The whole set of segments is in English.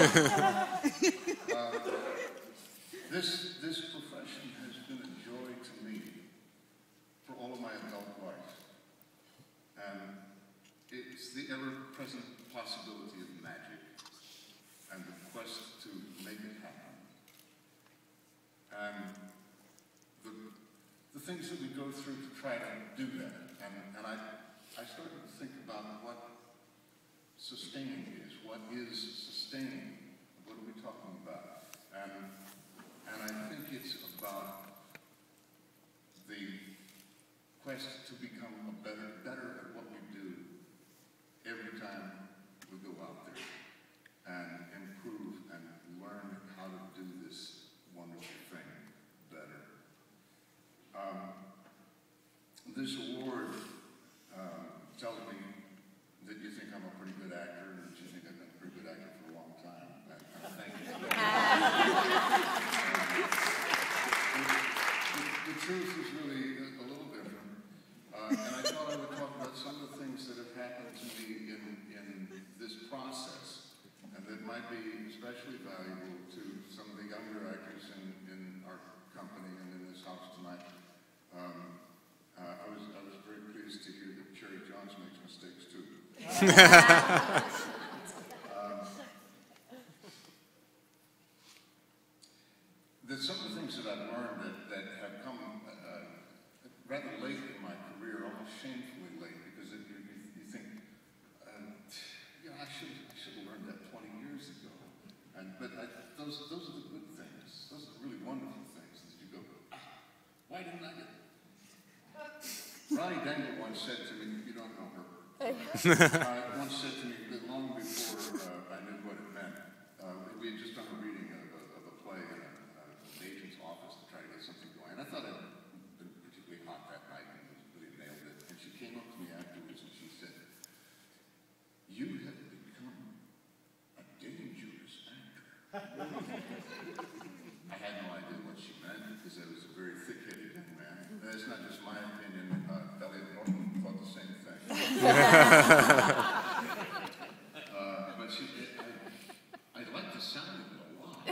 Uh, This, this profession has been a joy to me for all of my adult life. And it's the ever-present possibility of magic and the quest to make it happen. And the, the things that we go through to try to do that. And, and I, I started to think about what sustaining is. What is What are we talking about? And, and I think it's about the quest to become a better, better at what we do every time we go out there and improve and learn how to do this wonderful thing better. Um, this award um, tells me that you think I'm a pretty good actor and that you think I've been a pretty good actor for a long time. And, and thank you. for that. The, the truth is really a, a little different. Uh, and I thought I would talk about some of the things that have happened to me in, in this process and that might be especially valuable to some of the younger actors in, in our company and in this house tonight. Um, uh, I was I was very pleased to hear that Cherry Jones makes mistakes too. Um, There's some of the things that I've learned that, that have come uh, rather late in my career, almost shamefully late, because it, you, you- you think, uh, you know, I should I should have learned that 20 years ago. And but I, those those are the good things. Those are the really wonderful things that you go, ah, why didn't I get? Ronnie Dangle once said to me, you don't know her. uh, once said to me that long before uh, I knew what it meant. Uh, we had just done a reading of, of, of a play in a, an agent's office to try to get something going. And I thought I'd been particularly hot that night and really nailed it. And she came up to me afterwards and she said, "You have become a dangerous actor." I had no idea what she meant because I was a very thick-headed young man. That's not just my opinion. Uh, Elliot Norton thought the same thing. Uh, I, I like the sound a lot.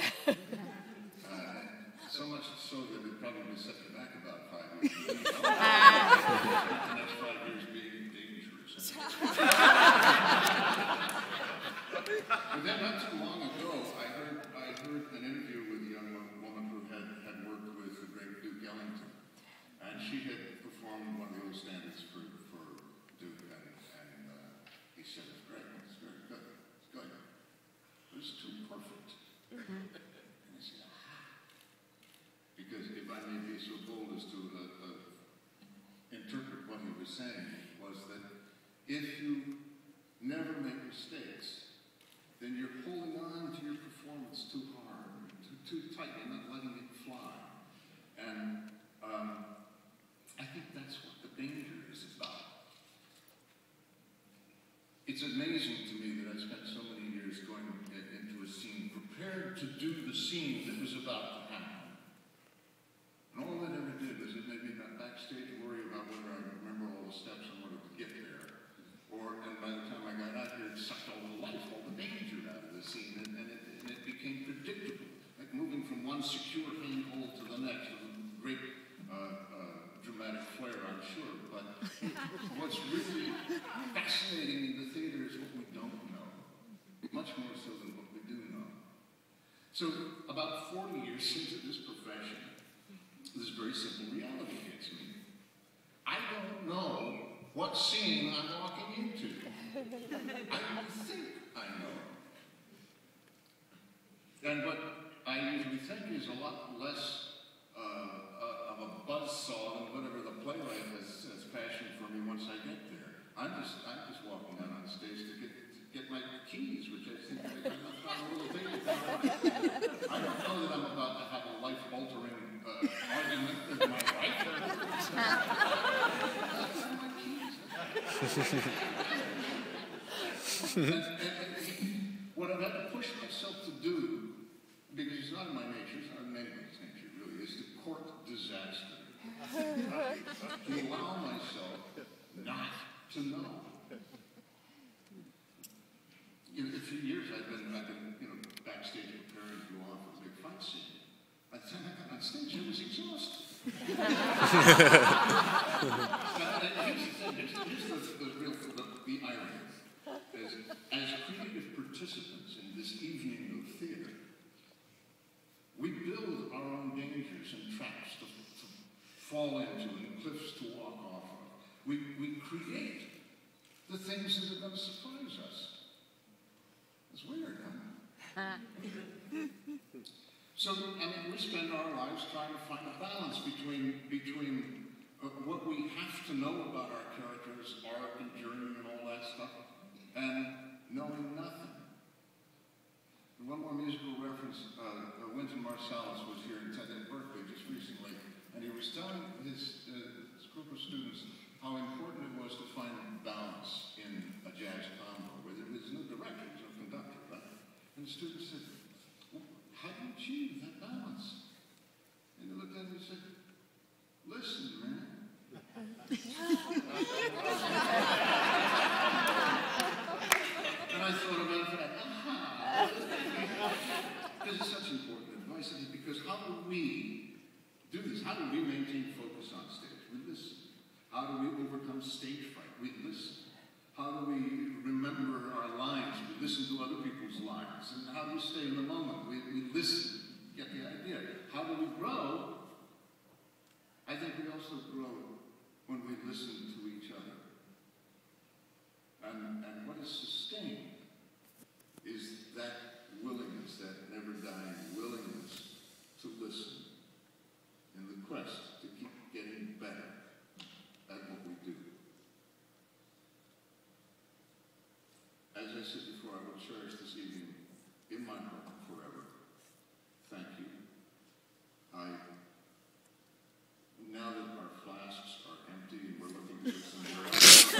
So much so that it probably set me back about five years. the next five years being dangerous. But then not too long ago, I heard, I heard an interview with a young woman who had, had worked with the great Duke Ellington. And she had performed one of the old standards for, for Duke, and, and uh, he said, it's great, it's very good, it's good. But it's too perfect. And I said, ah. Because if So bold as to uh, uh, interpret what he was saying, was that if you never make mistakes, then you're holding on to your performance too hard, too, too tight, you're not letting it fly. And um, I think that's what the danger is about. It's amazing to me that I spent so many years going into a scene, prepared to do the scene that was about to happen. And all that ever did was it made me back- backstage worry about whether I remember all the steps and whether to get there. Or, and by the time I got out here, it sucked all the life, all the danger out of the scene, and, and, it, and it became predictable. Like moving from one secure handhold to the next with a great uh, uh, dramatic flair, I'm sure. But what's really fascinating in the theater is what we don't know, much more so than what we do know. So, about 40 years into this profession, this very simple reality hits me. I don't know what scene I'm walking into. I don't think I know. And what I usually think is a lot less uh, uh, of a buzzsaw than whatever the playwright has, has passion for me once I get there. I'm just, I'm just walking out on stage to get, to get my keys, which I think I, I'm not a little thing. I don't know that I'm about to have a life-altering uh, argument with my wife. my keys. And- and- and what I've had to push myself to do, because it's not in my nature, it's not in anybody's nature really, is to court disaster. to allow myself not to know. You know, few years I've been, I've been, you know, backstage preparing to go off with a big fight scene. By the time I got on stage, I was exhausted. Now, and here's the thing, here's, here's the, the real, the, the irony. As, as creative participants in this evening of theater, we build our own dangers and traps to, to fall into and cliffs to walk off of. We, we create the things that are going to surprise us. It's weird, huh? So, I mean, we spend our lives trying to find a balance between, between uh, what we have to know about our characters, arc and journey and all that stuff, and knowing nothing. And one more musical reference, uh, uh, Wynton Marsalis was here in, Berklee just recently, and he was telling his, uh, his group of students how important it was to find balance in a jazz combo, where there was no director, there was no conductor? And the students said, well, how do you achieve that balance? And he looked at him and said, listen, man. and I thought about that, aha. Because it's such important advice, because how do we do this? How do we maintain focus on stage? We listen. How do we overcome stage fright? We listen. How do we remember our lines? We listen to other people's lines. And how do we stay in the moment? We, we listen. Get the idea. How do we grow? I think we also grow when we listen to each other. And, and what is sustained is that willingness, that never dying willingness to listen in the quest to keep getting better at what we do. As I said before, I will cherish this evening in my heart forever. Thank you. I, now that our flasks are empty and we're looking for somewhere else, Only mine. drinks being poured somewhere, so I, I think it's only appropriate that I finish